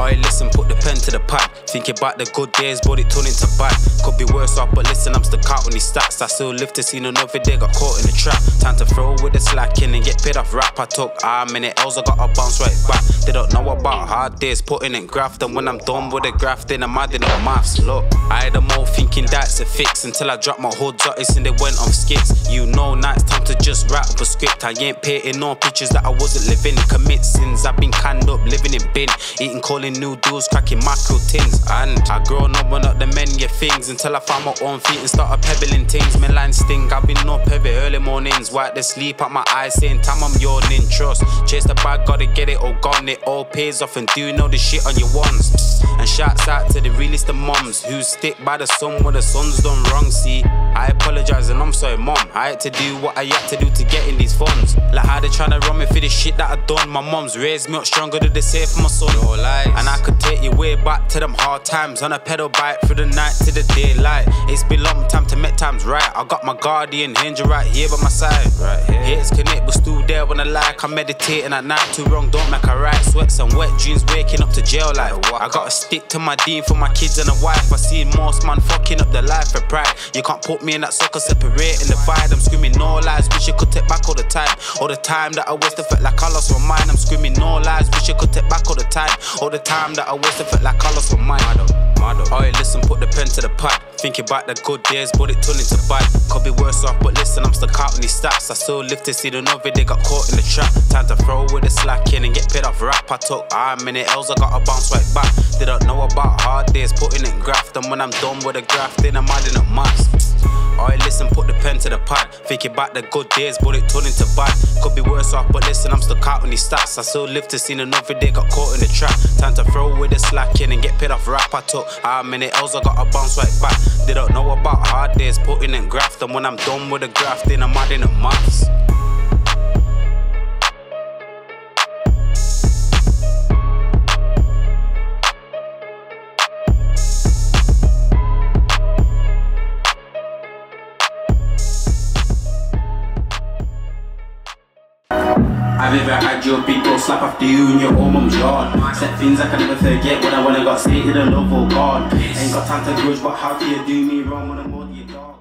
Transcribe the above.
Oi, listen, put the pen to the pad. Thinking about the good days, but it turned into bad. Could be worse off, but listen, I'm stuck out these stats. I still live to see another day, got caught in the trap. Time to throw with the slacking and get paid off rap. I took ah minute L's, I got a bounce right back. They don't know about hard days, putting in graft. And when I'm done with the graft, then I'm adding up maths. Look, I had them all thinking that's a fix until I dropped my whole jotties and they went on skits. You know, now it's time to just rap up a script. I ain't painting no pictures that I wasn't living. Commit sins, I've been canned up, living in bin. Eating, calling new deals, cracking macro tins. And I grown up on up the many things until I found my own feet and started pebbling things. My line sting, I've been up every early mornings. Wipe the sleep out my eyes, saying, Time I'm yawning. Trust, chase the bag, gotta get it all gone. It all pays off, and do you know the shit on your ones? And shouts out to the realest of moms who stick by the sun when the sun's done wrong. See, I apologize and I'm sorry, mom. I had to do what I had to do to get in these funds. Like how they tryna run me for the shit that I done. My mom's raised me up stronger than they say for my son. No lies. And I could take you way back to them hard times on a pedal bike through the night to the daylight. It's been long time to make times right. I got my guardian angel right here by my side. Right here. Hits connect, but still there when I like. I'm meditating at night. Too wrong, don't make a right. Sweats and wet dreams, waking up to jail like. I gotta stick to my deed for my kids and a wife. I see most man fucking up the life for pride. You can't put me in that sucker separating the fight. I'm screaming no lies, wish you could take back all the time. All the time that I wasted felt like I lost my mind. I'm screaming no lies, wish you could take back all the time. All the time that I wasted felt like I lost my mind. Oi, listen, put the pen to the pad. Thinking about the good days, but it turned into bad. Could be worse off, but listen, I'm stuck out on these stats. I still live to see the another they got caught in the trap. Time to throw with the slack in and get paid off rap. I took ah minute L's, I got a bounce right back. They don't know about hard days, putting in graft. And when I'm done with the graft, then I'm adding up maths. Oi, listen, put the pen to the pad. Thinking about the good days, but it turned into bad. Could be off, but listen, I'm stuck out on these stats. I still live to see another day, got caught in the trap. Time to throw with the slackin' and get paid off rap. I took ah minute L's, I got a bounce right back. They don't know about hard days, putting in graft. And when I'm done with the grafting, I'm adding the maths. I've ever had your big bro slap after you in your own mum's yard. Said things I can never forget when I went and got stated a love, oh God. Ain't got time to grudge, but how can you do me wrong when I'm on your dog?